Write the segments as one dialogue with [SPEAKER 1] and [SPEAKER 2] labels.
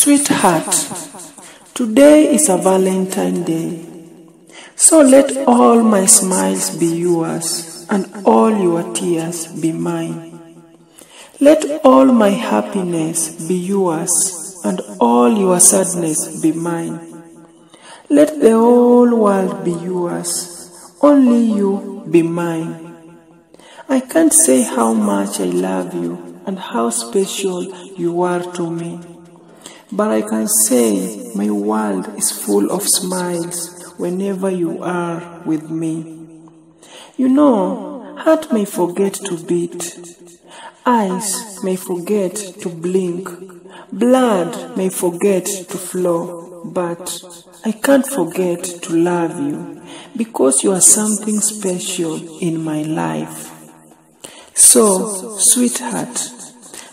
[SPEAKER 1] Sweetheart, today is a Valentine Day. So let all my smiles be yours and all your tears be mine. Let all my happiness be yours and all your sadness be mine. Let the whole world be yours, only you be mine. I can't say how much I love you and how special you are to me. But I can say my world is full of smiles whenever you are with me. You know, heart may forget to beat, eyes may forget to blink, blood may forget to flow, but I can't forget to love you because you are something special in my life. So, sweetheart,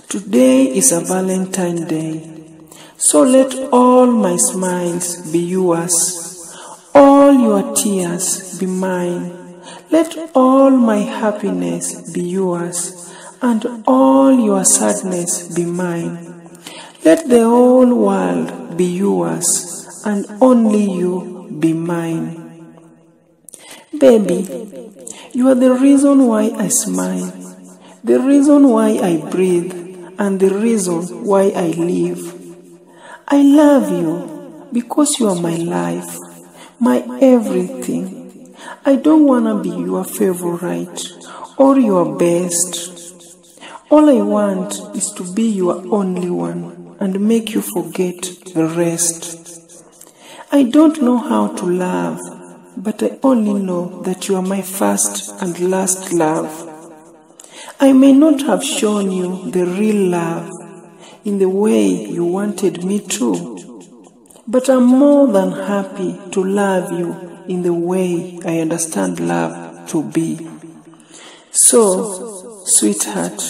[SPEAKER 1] today is a Valentine Day. So let all my smiles be yours, all your tears be mine. Let all my happiness be yours, and all your sadness be mine. Let the whole world be yours, and only you be mine. Baby, you are the reason why I smile, the reason why I breathe, and the reason why I live. I love you because you are my life, my everything. I don't want to be your favorite or your best. All I want is to be your only one and make you forget the rest. I don't know how to love, but I only know that you are my first and last love. I may not have shown you the real love in the way you wanted me to. But I'm more than happy to love you in the way I understand love to be. So, sweetheart,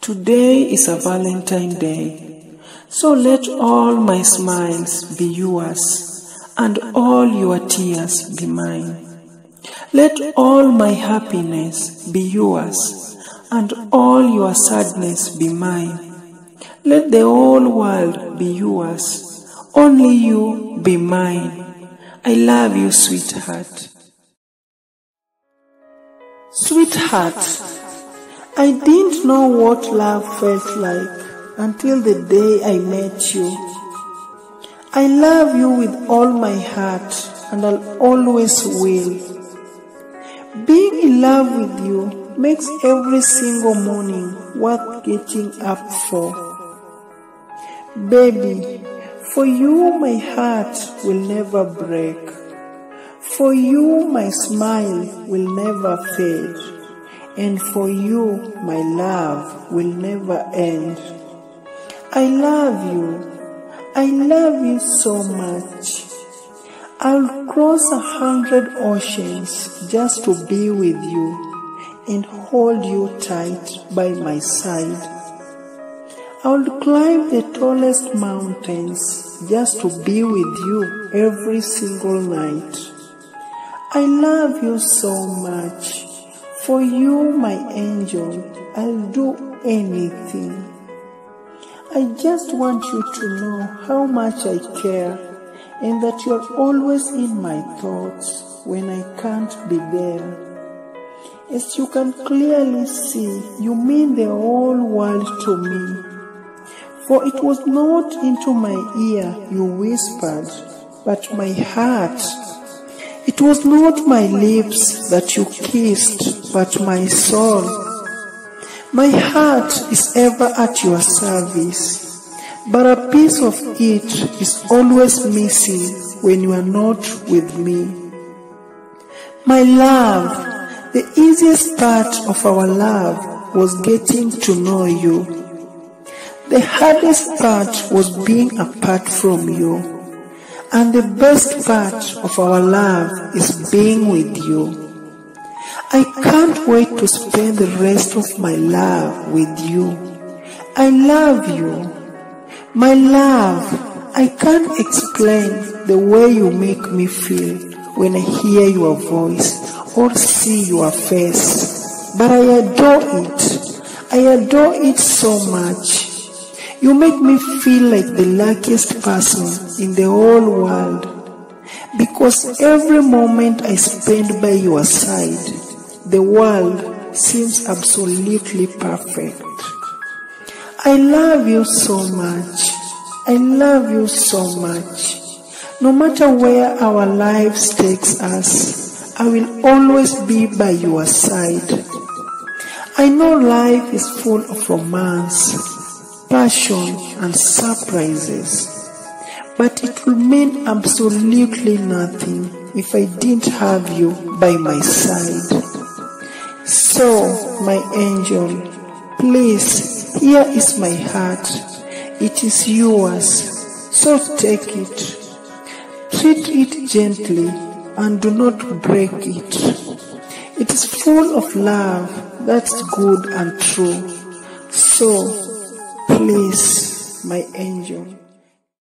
[SPEAKER 1] today is a Valentine Day. So let all my smiles be yours and all your tears be mine. Let all my happiness be yours and all your sadness be mine. Let the whole world be yours, only you be mine. I love you, sweetheart. Sweetheart, I didn't know what love felt like until the day I met you. I love you with all my heart and I'll always will. Being in love with you makes every single morning worth getting up for. Baby, for you my heart will never break. For you my smile will never fade. And for you my love will never end. I love you. I love you so much. I'll cross a hundred oceans just to be with you and hold you tight by my side. I will climb the tallest mountains just to be with you every single night. I love you so much. For you, my angel, I'll do anything. I just want you to know how much I care and that you're always in my thoughts when I can't be there. As you can clearly see, you mean the whole world to me. For it was not into my ear you whispered, but my heart. It was not my lips that you kissed, but my soul. My heart is ever at your service, but a piece of it is always missing when you are not with me. My love, the easiest part of our love was getting to know you. The hardest part was being apart from you. And the best part of our love is being with you. I can't wait to spend the rest of my love with you. I love you. My love, I can't explain the way you make me feel when I hear your voice or see your face. But I adore it. I adore it so much. You make me feel like the luckiest person in the whole world because every moment I spend by your side, the world seems absolutely perfect. I love you so much. I love you so much. No matter where our lives takes us, I will always be by your side. I know life is full of romance, passion, and surprises. But it will mean absolutely nothing if I didn't have you by my side. So, my angel, please, here is my heart. It is yours. So take it. Treat it gently and do not break it. It is full of love that's good and true. So, please, my angel.